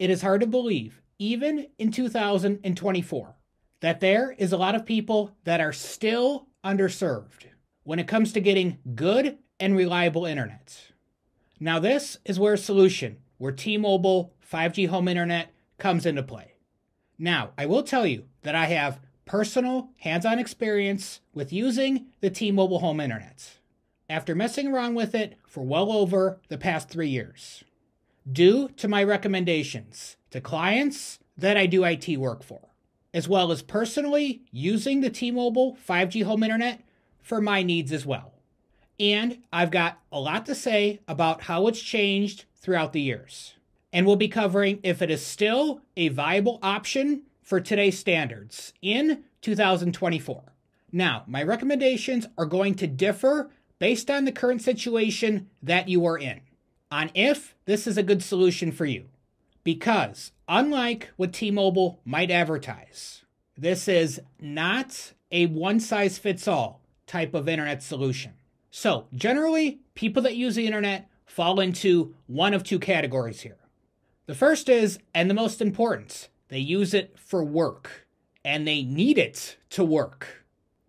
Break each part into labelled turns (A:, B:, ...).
A: it is hard to believe, even in 2024, that there is a lot of people that are still underserved when it comes to getting good and reliable internet. Now, this is where a solution, where T Mobile 5G home internet comes into play. Now, I will tell you that I have personal hands on experience with using the T Mobile home internet after messing around with it for well over the past three years, due to my recommendations to clients that I do IT work for, as well as personally using the T Mobile 5G home internet for my needs as well. And I've got a lot to say about how it's changed throughout the years. And we'll be covering if it is still a viable option for today's standards in 2024. Now, my recommendations are going to differ based on the current situation that you are in on if this is a good solution for you. Because, unlike what T Mobile might advertise, this is not a one size fits all type of internet solution. So, generally, people that use the internet fall into one of two categories here. The first is, and the most important, they use it for work, and they need it to work.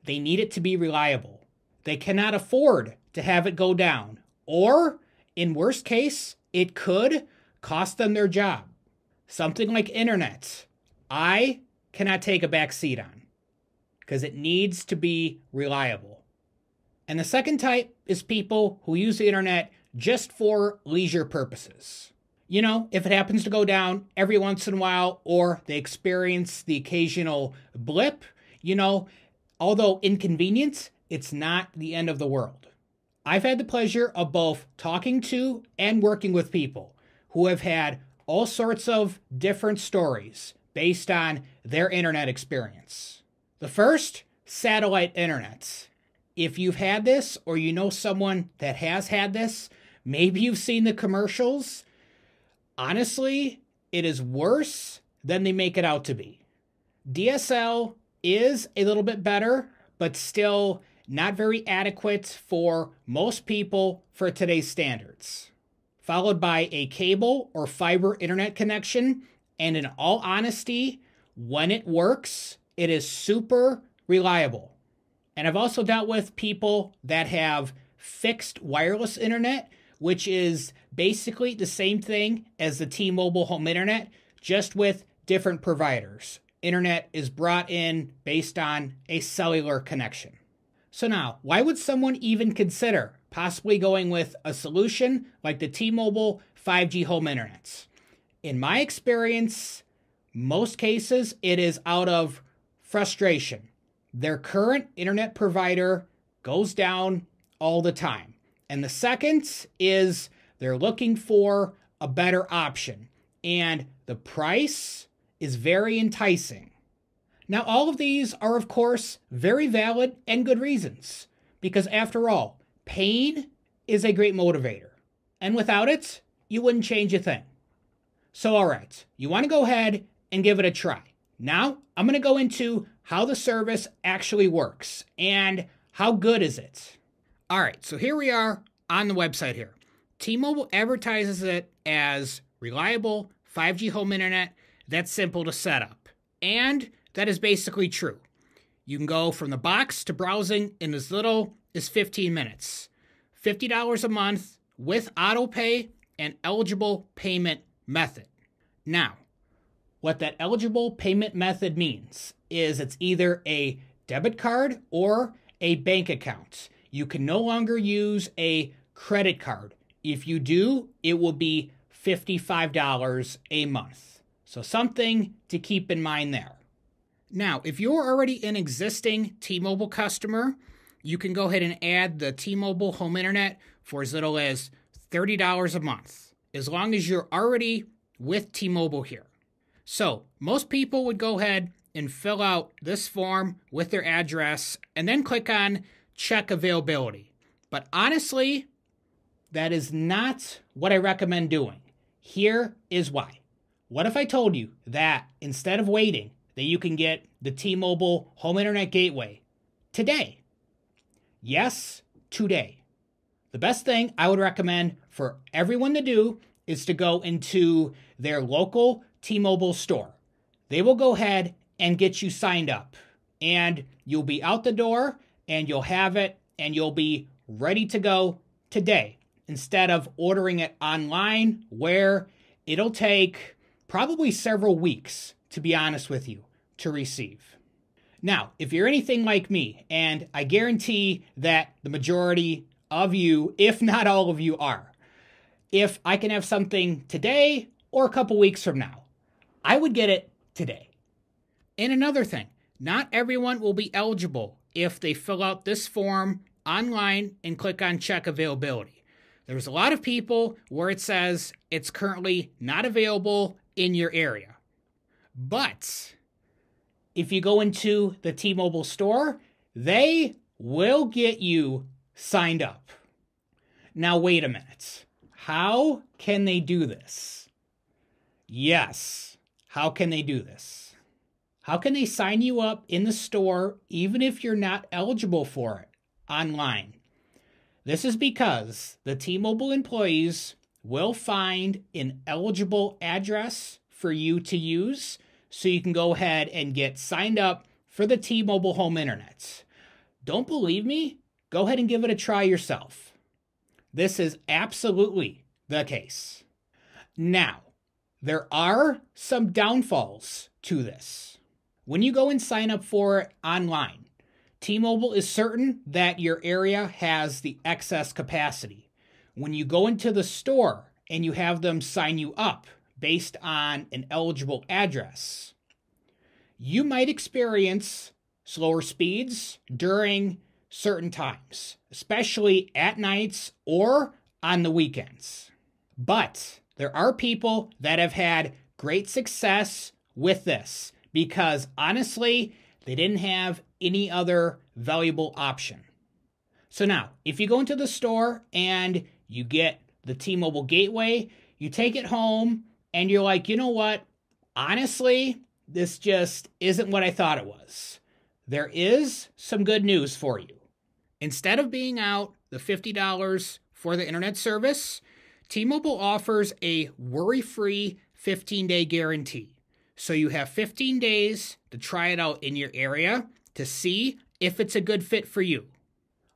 A: They need it to be reliable. They cannot afford to have it go down, or, in worst case, it could cost them their job. Something like internet, I cannot take a back seat on because it needs to be reliable. And the second type is people who use the internet just for leisure purposes. You know, if it happens to go down every once in a while or they experience the occasional blip, you know, although inconvenient, it's not the end of the world. I've had the pleasure of both talking to and working with people who have had all sorts of different stories based on their internet experience. The first, satellite internet. If you've had this or you know someone that has had this, maybe you've seen the commercials. Honestly, it is worse than they make it out to be. DSL is a little bit better, but still not very adequate for most people for today's standards. Followed by a cable or fiber internet connection, and in all honesty, when it works, it is super reliable. And I've also dealt with people that have fixed wireless internet, which is basically the same thing as the T Mobile home internet, just with different providers. Internet is brought in based on a cellular connection. So now, why would someone even consider possibly going with a solution like the T-Mobile 5G home internet? In my experience, most cases it is out of frustration. Their current internet provider goes down all the time. And the second is they're looking for a better option. And the price is very enticing. Now, all of these are, of course, very valid and good reasons, because after all, pain is a great motivator. And without it, you wouldn't change a thing. So, all right, you want to go ahead and give it a try. Now, I'm going to go into how the service actually works and how good is it. All right, so here we are on the website here. T-Mobile advertises it as reliable 5G home internet that's simple to set up. And that is basically true. You can go from the box to browsing in as little as 15 minutes. $50 a month with auto pay and eligible payment method. Now, what that eligible payment method means is it's either a debit card or a bank account. You can no longer use a credit card. If you do, it will be $55 a month. So, something to keep in mind there. Now, if you're already an existing T Mobile customer, you can go ahead and add the T Mobile home internet for as little as $30 a month, as long as you're already with T Mobile here. So, most people would go ahead and fill out this form with their address and then click on check availability. But honestly, that is not what I recommend doing. Here is why. What if I told you that instead of waiting that you can get the T Mobile home internet gateway today. Yes, today. The best thing I would recommend for everyone to do is to go into their local T Mobile store. They will go ahead and get you signed up, and you'll be out the door and you'll have it and you'll be ready to go today instead of ordering it online where it'll take probably several weeks, to be honest with you, to receive. Now, if you're anything like me, and I guarantee that the majority of you, if not all of you, are, if I can have something today or a couple weeks from now, I would get it today. And another thing, not everyone will be eligible if they fill out this form online and click on check availability. There's a lot of people where it says it's currently not available in your area. But if you go into the T Mobile store, they will get you signed up. Now, wait a minute. How can they do this? Yes, how can they do this? How can they sign you up in the store even if you're not eligible for it online? This is because the T Mobile employees will find an eligible address for you to use so you can go ahead and get signed up for the T Mobile home internet. Don't believe me? Go ahead and give it a try yourself. This is absolutely the case. Now, there are some downfalls to this. When you go and sign up for it online, T Mobile is certain that your area has the excess capacity. When you go into the store and you have them sign you up, based on an eligible address. You might experience slower speeds during certain times, especially at nights or on the weekends. But there are people that have had great success with this because honestly, they didn't have any other valuable option. So now, if you go into the store and you get the T Mobile Gateway, you take it home, and you're like, you know what? Honestly, this just isn't what I thought it was. There is some good news for you. Instead of being out the $50 for the internet service, T Mobile offers a worry free 15 day guarantee. So you have 15 days to try it out in your area to see if it's a good fit for you.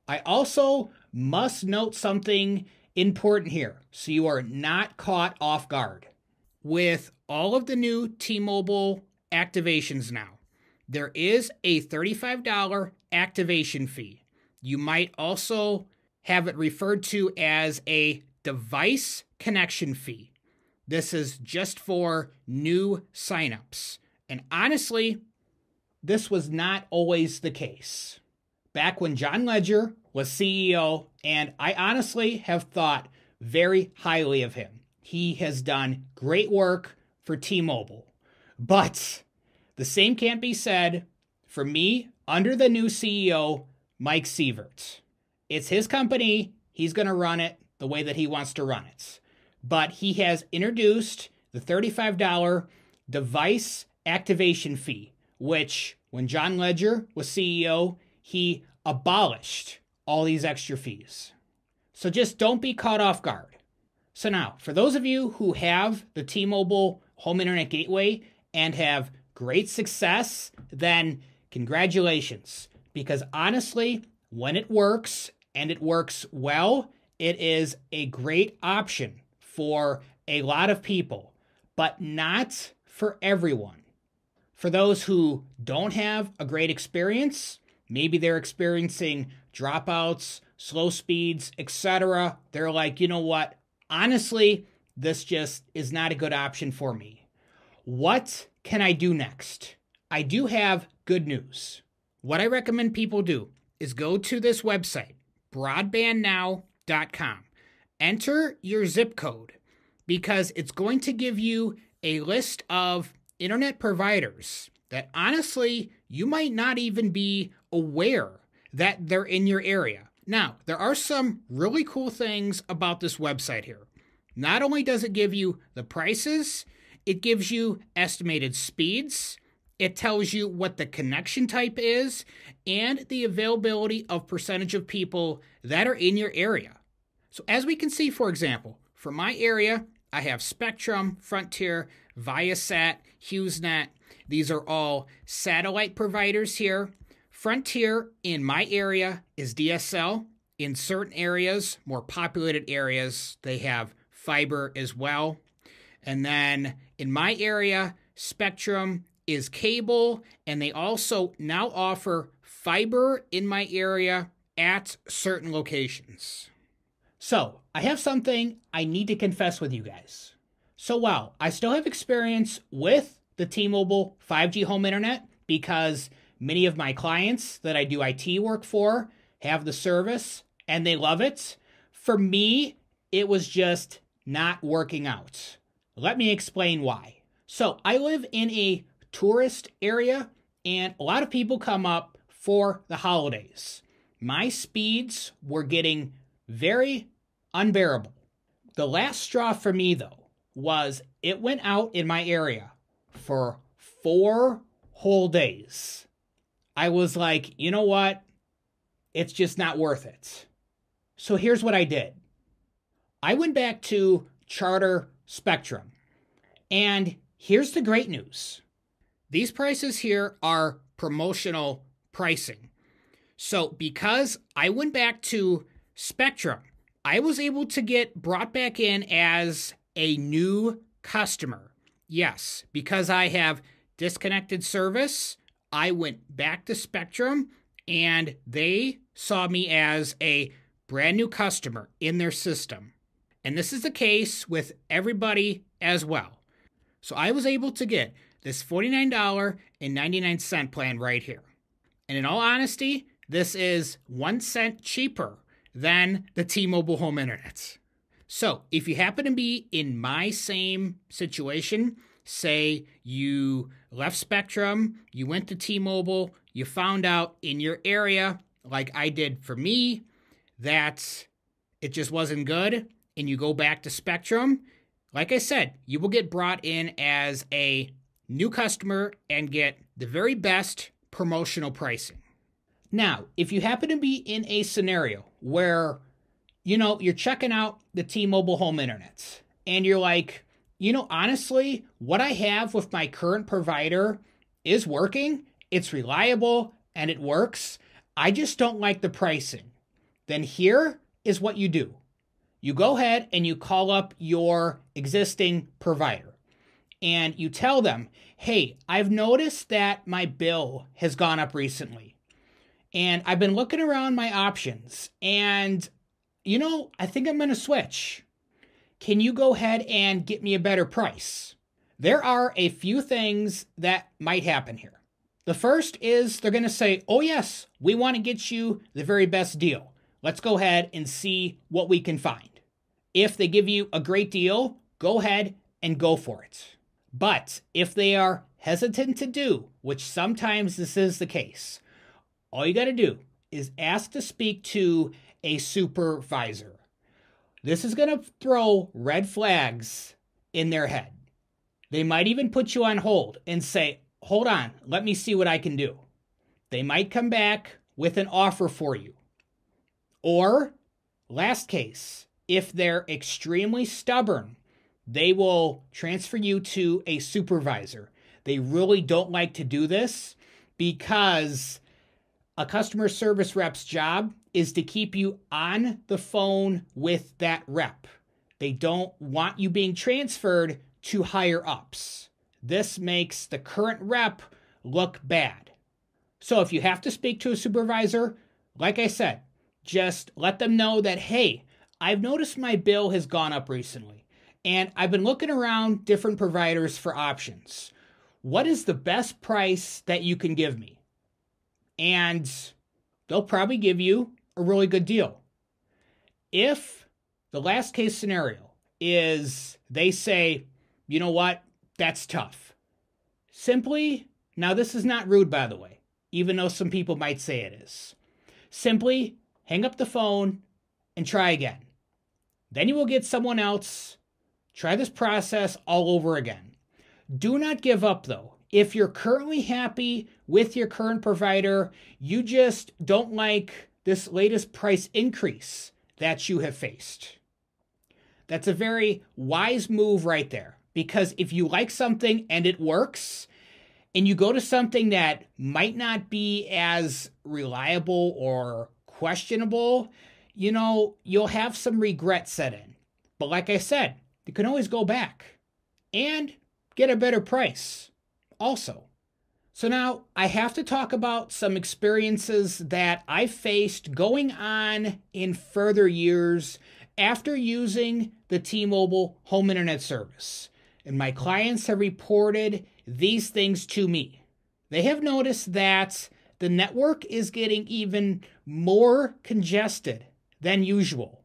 A: I also must note something important here so you are not caught off guard with all of the new T Mobile activations now, there is a $35 activation fee. You might also have it referred to as a device connection fee. This is just for new signups. And honestly, this was not always the case. Back when John Legere was CEO, and I honestly have thought very highly of him. He has done great work for T Mobile. But the same can't be said for me under the new CEO, Mike Sievert. It's his company. He's going to run it the way that he wants to run it. But he has introduced the $35 device activation fee, which when John Legere was CEO, he abolished all these extra fees. So just don't be caught off guard. So now, for those of you who have the T-Mobile home internet gateway and have great success, then congratulations. Because honestly, when it works and it works well, it is a great option for a lot of people, but not for everyone. For those who don't have a great experience, maybe they're experiencing dropouts, slow speeds, etc. They're like, you know what? Honestly, this just is not a good option for me. What can I do next? I do have good news. What I recommend people do is go to this website, broadbandnow.com. Enter your zip code because it's going to give you a list of internet providers that honestly you might not even be aware that they're in your area. Now, there are some really cool things about this website here. Not only does it give you the prices, it gives you estimated speeds, it tells you what the connection type is, and the availability of percentage of people that are in your area. So, as we can see, for example, for my area, I have Spectrum, Frontier, Viasat, HughesNet. These are all satellite providers here. Frontier in my area is DSL. In certain areas, more populated areas, they have fiber as well. And then in my area, Spectrum is cable, and they also now offer fiber in my area at certain locations. So, I have something I need to confess with you guys. So, while I still have experience with the T Mobile 5G home internet because many of my clients that I do IT work for have the service and they love it, for me, it was just not working out. Let me explain why. So, I live in a tourist area, and a lot of people come up for the holidays. My speeds were getting very unbearable. The last straw for me, though, was it went out in my area for four whole days. I was like, you know what? It's just not worth it. So here's what I did I went back to Charter Spectrum. And here's the great news these prices here are promotional pricing. So because I went back to Spectrum, I was able to get brought back in as a new customer. Yes, because I have disconnected service, I went back to Spectrum and they saw me as a brand new customer in their system. And this is the case with everybody as well. So I was able to get this $49.99 plan right here. And in all honesty, this is one cent cheaper than the T Mobile home internet. So if you happen to be in my same situation, say you left Spectrum, you went to T Mobile, you found out in your area, like I did for me, that it just wasn't good, and you go back to Spectrum, like I said, you will get brought in as a new customer and get the very best promotional pricing. Now, if you happen to be in a scenario where, you know, you're checking out the T Mobile home internet and you're like, you know, honestly, what I have with my current provider is working, it's reliable, and it works. I just don't like the pricing. Then here is what you do you go ahead and you call up your existing provider and you tell them, hey, I've noticed that my bill has gone up recently. And I've been looking around my options and, you know, I think I'm going to switch. Can you go ahead and get me a better price? There are a few things that might happen here. The first is they're going to say, oh, yes, we want to get you the very best deal. Let's go ahead and see what we can find. If they give you a great deal, go ahead and go for it. But if they are hesitant to do, which sometimes this is the case, all you got to do is ask to speak to a supervisor. This is going to throw red flags in their head. They might even put you on hold and say, Hold on, let me see what I can do. They might come back with an offer for you. Or, last case, if they're extremely stubborn, they will transfer you to a supervisor. They really don't like to do this because a customer service rep's job is to keep you on the phone with that rep. They don't want you being transferred to higher ups. This makes the current rep look bad. So if you have to speak to a supervisor, like I said, just let them know that, hey, I've noticed my bill has gone up recently, and I've been looking around different providers for options. What is the best price that you can give me? And they'll probably give you a really good deal. If the last case scenario is they say, you know what, that's tough. Simply, now this is not rude, by the way, even though some people might say it is. Simply hang up the phone and try again. Then you will get someone else. Try this process all over again. Do not give up though. If you're currently happy with your current provider, you just don't like this latest price increase that you have faced. That's a very wise move right there. Because if you like something and it works, and you go to something that might not be as reliable or questionable, you know, you'll have some regret set in. But like I said, you can always go back and get a better price also. So now I have to talk about some experiences that I faced going on in further years after using the T Mobile home internet service. And my clients have reported these things to me. They have noticed that the network is getting even more congested than usual.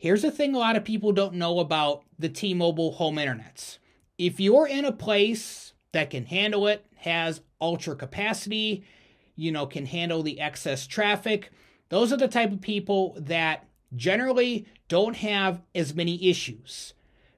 A: Here's the thing a lot of people don't know about the T Mobile home internets. If you're in a place that can handle it, has ultra capacity, you know, can handle the excess traffic, those are the type of people that generally don't have as many issues.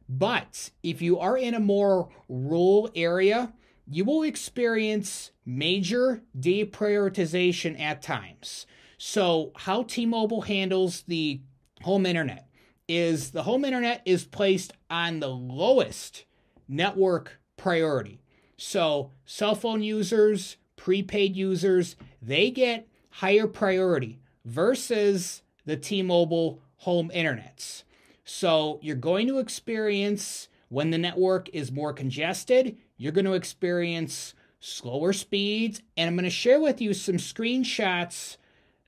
A: But if you are in a more rural area, you will experience major deprioritization at times. So, how T Mobile handles the home internet is the home internet is placed on the lowest network priority. So, cell phone users, prepaid users, they get higher priority versus the T Mobile home internets. So, you're going to experience when the network is more congested, you're going to experience slower speeds. And I'm going to share with you some screenshots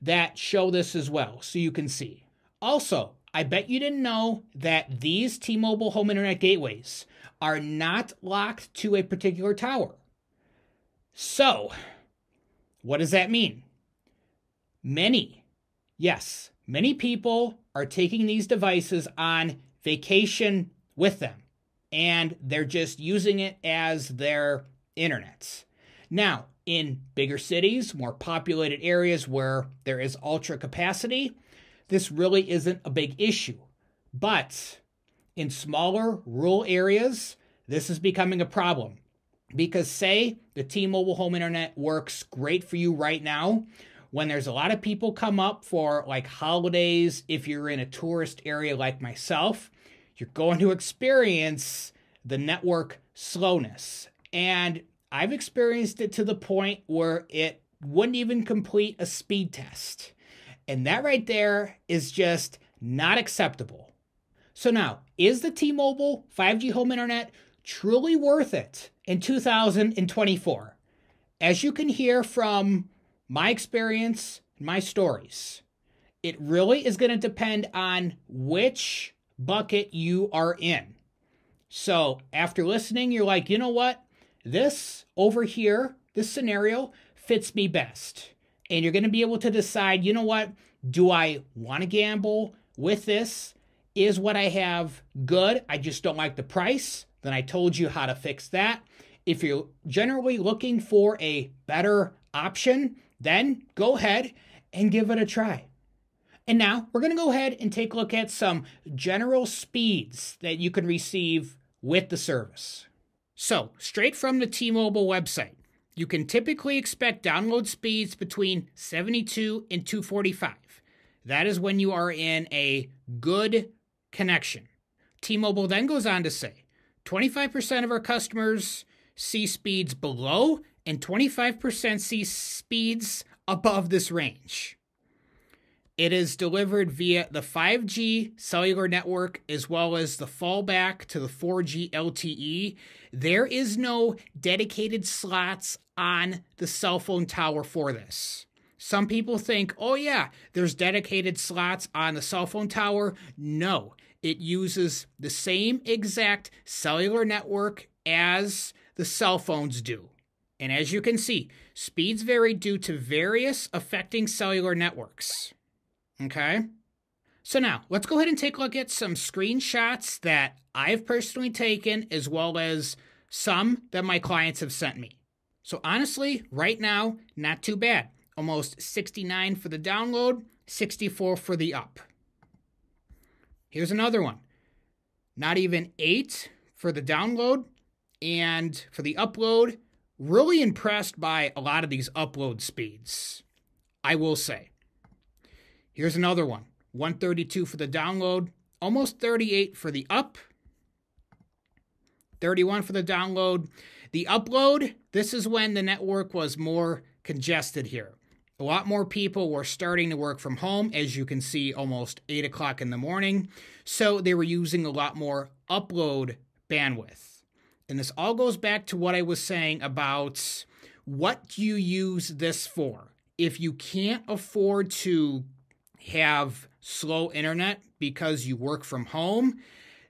A: that show this as well so you can see. Also, I bet you didn't know that these T Mobile home internet gateways are not locked to a particular tower. So, what does that mean? Many, yes, many people are taking these devices on vacation with them and they're just using it as their internets. Now, in bigger cities, more populated areas where there is ultra capacity, this really isn't a big issue. But in smaller rural areas, this is becoming a problem. Because, say, the T Mobile home internet works great for you right now, when there's a lot of people come up for like holidays, if you're in a tourist area like myself, you're going to experience the network slowness. And I've experienced it to the point where it wouldn't even complete a speed test. And that right there is just not acceptable. So now, is the T-Mobile 5G home internet truly worth it in 2024? As you can hear from my experience, my stories, it really is going to depend on which bucket you are in. So after listening, you're like, you know what? This over here, this scenario fits me best. And you're going to be able to decide, you know what? Do I want to gamble with this? Is what I have good? I just don't like the price. Then I told you how to fix that. If you're generally looking for a better option, then go ahead and give it a try. And now we're going to go ahead and take a look at some general speeds that you can receive with the service. So, straight from the T Mobile website, you can typically expect download speeds between 72 and 245. That is when you are in a good connection. T Mobile then goes on to say 25% of our customers see speeds below and 25% see speeds above this range. It is delivered via the 5G cellular network as well as the fallback to the 4G LTE. There is no dedicated slots on the cell phone tower for this. Some people think, oh, yeah, there's dedicated slots on the cell phone tower. No, it uses the same exact cellular network as the cell phones do. And as you can see, speeds vary due to various affecting cellular networks. Okay. So now let's go ahead and take a look at some screenshots that I've personally taken as well as some that my clients have sent me. So honestly, right now, not too bad. Almost 69 for the download, 64 for the up. Here's another one. Not even 8 for the download and for the upload. Really impressed by a lot of these upload speeds. I will say. Here's another one 132 for the download, almost 38 for the up, 31 for the download. The upload, this is when the network was more congested here. A lot more people were starting to work from home, as you can see, almost 8 o'clock in the morning. So they were using a lot more upload bandwidth. And this all goes back to what I was saying about what do you use this for? If you can't afford to have slow internet because you work from home,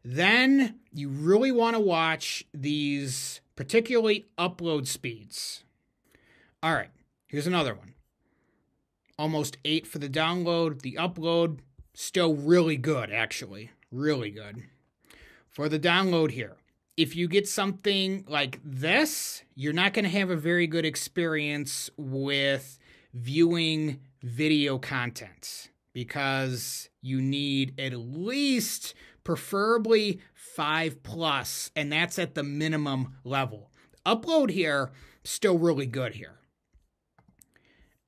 A: then you really want to watch these, particularly upload speeds. All right, here's another one. Almost eight for the download. The upload, still really good, actually. Really good. For the download here, if you get something like this, you're not going to have a very good experience with viewing video content because you need at least preferably 5 plus and that's at the minimum level. Upload here still really good here.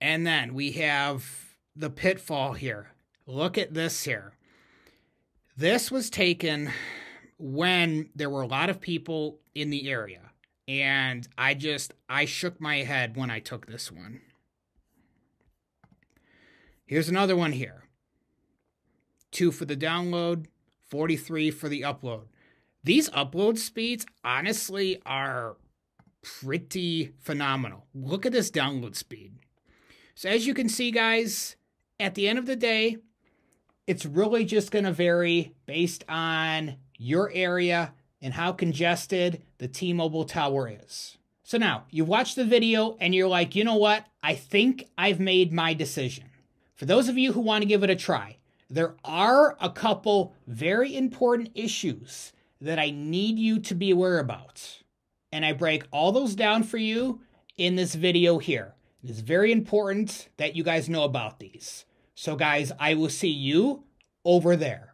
A: And then we have the pitfall here. Look at this here. This was taken when there were a lot of people in the area and I just I shook my head when I took this one. Here's another one here. 2 for the download, 43 for the upload. These upload speeds honestly are pretty phenomenal. Look at this download speed. So as you can see guys, at the end of the day, it's really just going to vary based on your area and how congested the T-Mobile tower is. So now, you've watched the video and you're like, you know what? I think I've made my decision. For those of you who want to give it a try, there are a couple very important issues that I need you to be aware about. And I break all those down for you in this video here. It is very important that you guys know about these. So guys, I will see you over there.